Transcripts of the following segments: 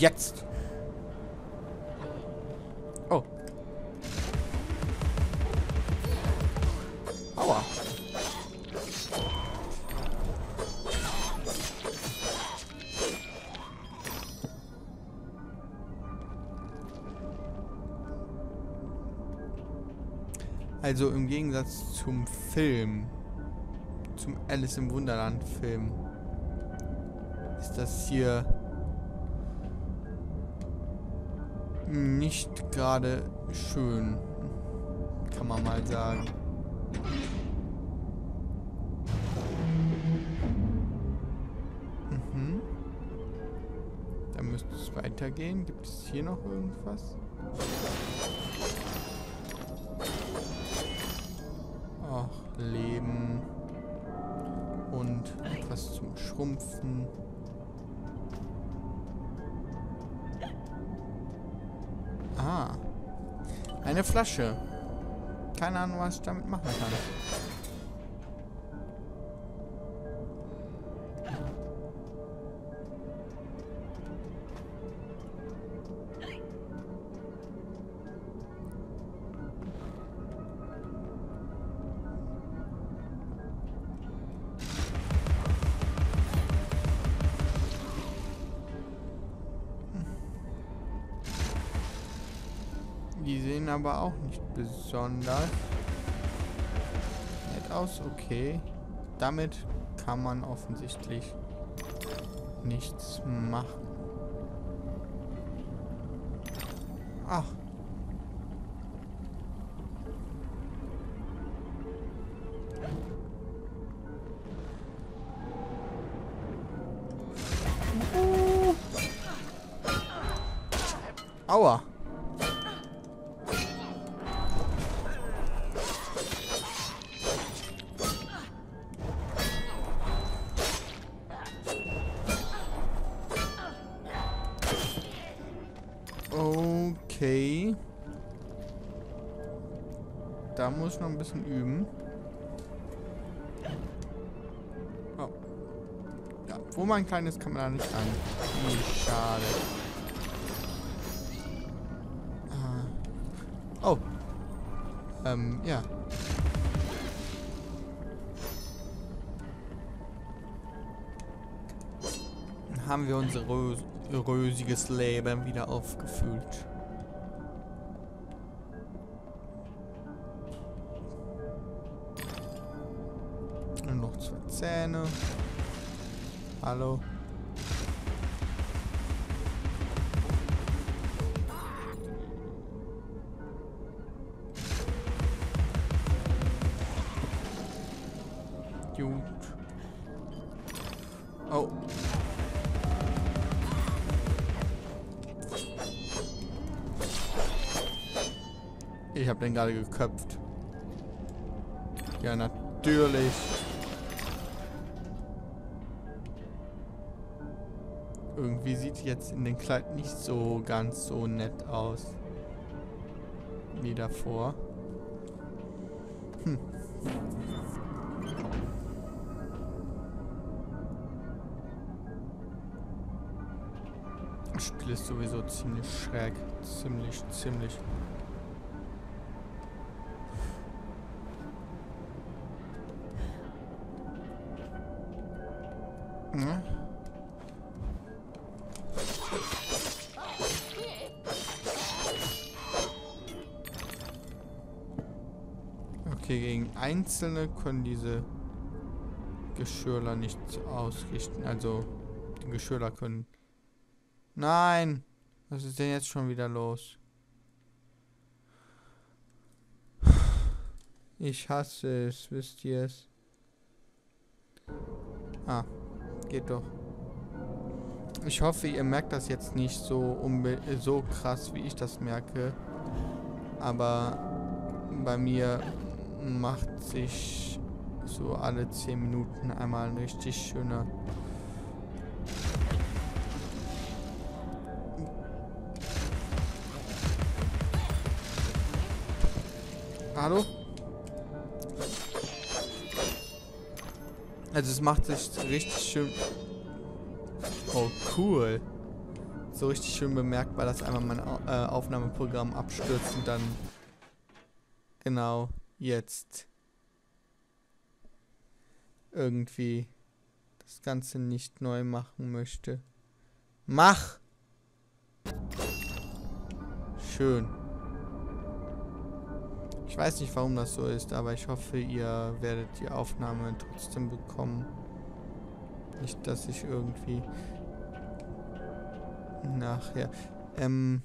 Jetzt! Oh. Aua. Also im Gegensatz zum Film, zum Alice im Wunderland Film, ist das hier nicht gerade schön, kann man mal sagen. Mhm. Da müsste es weitergehen. Gibt es hier noch irgendwas? Ach, Leben. Und etwas zum Schrumpfen. Eine Flasche. Keine Ahnung, was ich damit machen kann. Sehen aber auch nicht besonders nett aus. Okay. Damit kann man offensichtlich nichts machen. Ach. Uh. Aua. Bisschen üben. Oh. Ja, wo man klein ist, kann man da nicht ran. Wie schade. Ah. Oh. Ähm, ja. Haben wir unser rö rösiges Leben wieder aufgefüllt. Zwei Zähne. Hallo. Oh. Ich habe den gerade geköpft. Ja, natürlich. Irgendwie sieht jetzt in dem Kleid nicht so ganz so nett aus. Wie davor. Hm. Das Spiel ist sowieso ziemlich schräg. Ziemlich, ziemlich. Okay, gegen Einzelne können diese Geschirrler nichts ausrichten. Also, die Geschirrler können... Nein! Was ist denn jetzt schon wieder los? Ich hasse es, wisst ihr es? Ah, geht doch. Ich hoffe, ihr merkt das jetzt nicht so, so krass, wie ich das merke. Aber bei mir macht sich so alle 10 Minuten einmal ein richtig schöner Hallo? Also es macht sich richtig schön... Oh, cool. so richtig schön bemerkbar, dass einmal mein äh, Aufnahmeprogramm abstürzt und dann genau jetzt irgendwie das Ganze nicht neu machen möchte. Mach! Schön. Ich weiß nicht, warum das so ist, aber ich hoffe, ihr werdet die Aufnahme trotzdem bekommen. Nicht, dass ich irgendwie nachher... Ähm...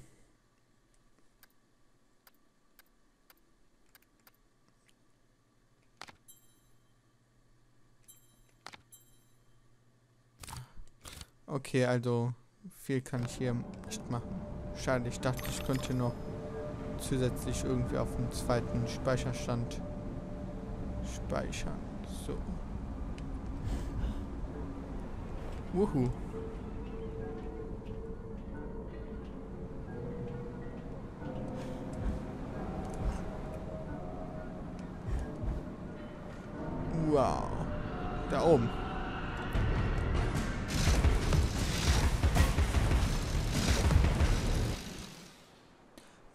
Okay, also viel kann ich hier nicht machen. Schade, ich dachte, ich könnte noch zusätzlich irgendwie auf dem zweiten Speicherstand speichern. So. Wuhu.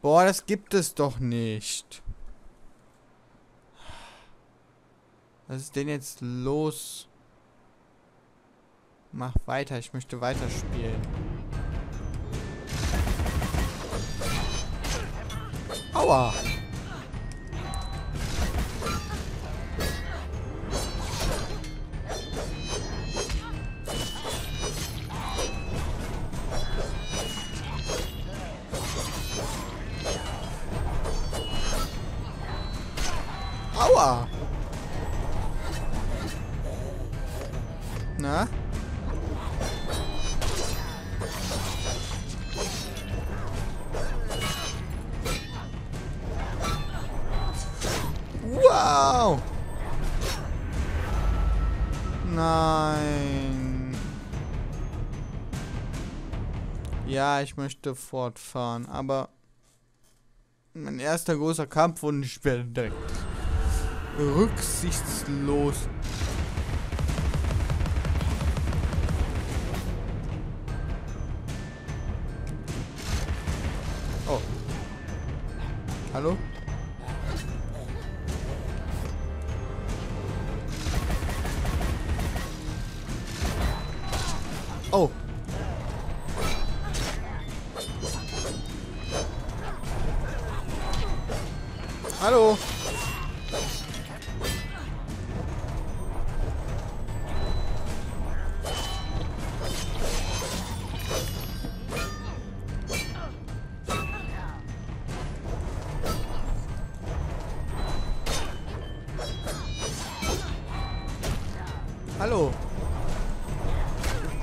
Boah, das gibt es doch nicht. Was ist denn jetzt los? Mach weiter, ich möchte weiterspielen. Aua! Aua! Na? Wow! Nein. Ja, ich möchte fortfahren, aber mein erster großer Kampf und ich werde direkt rücksichtslos Oh. Hallo?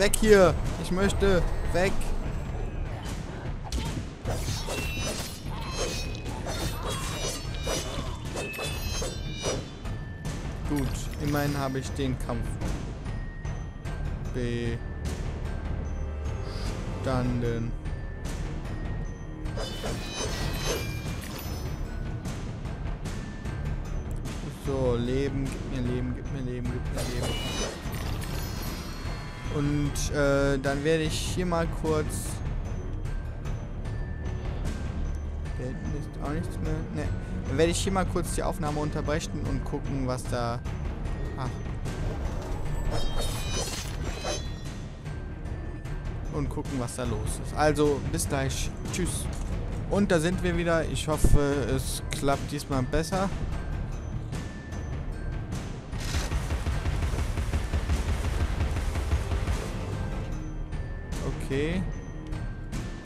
Weg hier. Ich möchte weg. Gut, immerhin habe ich den Kampf bestanden. So, Leben, gib mir Leben, gib mir Leben, gib mir Leben. Und äh, dann werde ich hier mal kurz... Da hinten ist auch nichts mehr. Ne. Dann werde ich hier mal kurz die Aufnahme unterbrechen und gucken, was da... Ach. Und gucken, was da los ist. Also, bis gleich. Tschüss. Und da sind wir wieder. Ich hoffe, es klappt diesmal besser. Okay.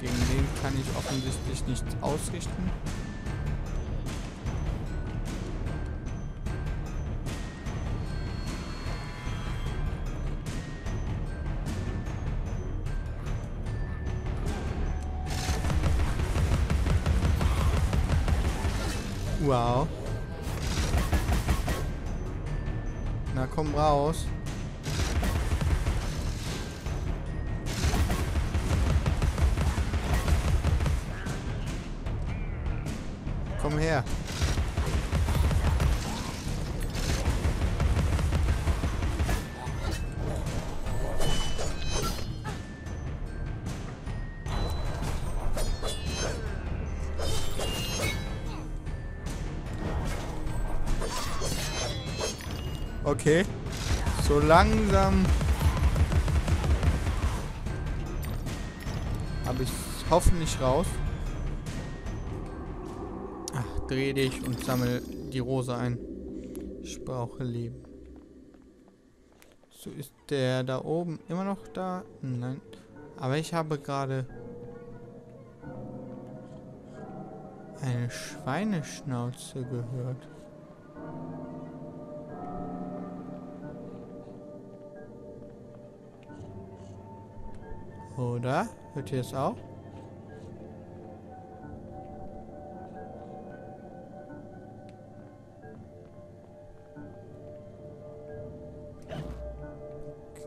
Gegen den kann ich offensichtlich nichts ausrichten. Wow. Na komm raus. komm her. Okay. So langsam habe ich hoffentlich raus. Dreh dich und sammel die Rose ein. Ich brauche Leben. So ist der da oben immer noch da? Nein. Aber ich habe gerade eine Schweineschnauze gehört. Oder? Hört ihr es auch?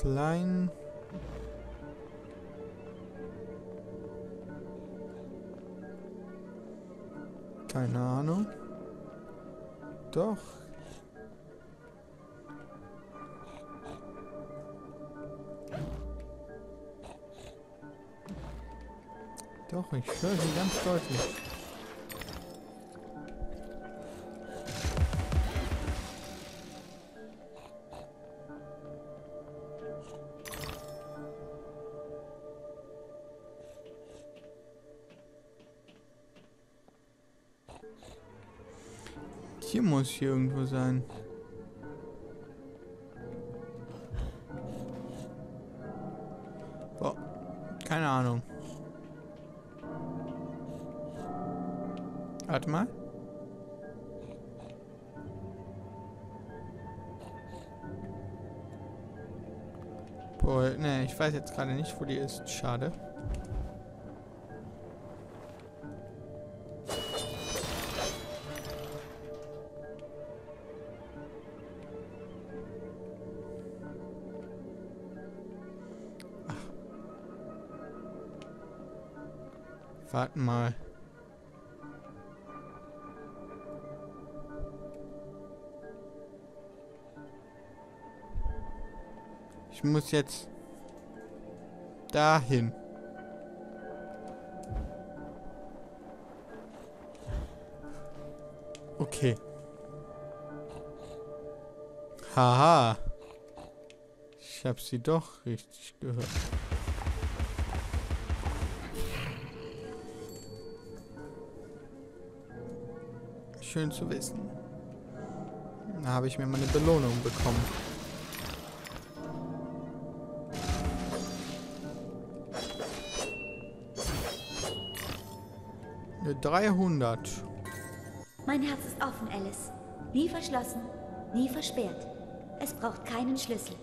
Klein. Keine Ahnung. Doch, Doch, ich höre sie ganz deutlich. Muss hier irgendwo sein. Boah, keine Ahnung. Warte mal. Boah, ne, ich weiß jetzt gerade nicht, wo die ist. Schade. Warten mal. Ich muss jetzt dahin. Okay. Haha. Ich habe sie doch richtig gehört. Schön zu wissen. Da habe ich mir meine Belohnung bekommen. 300. Mein Herz ist offen, Alice. Nie verschlossen, nie versperrt. Es braucht keinen Schlüssel.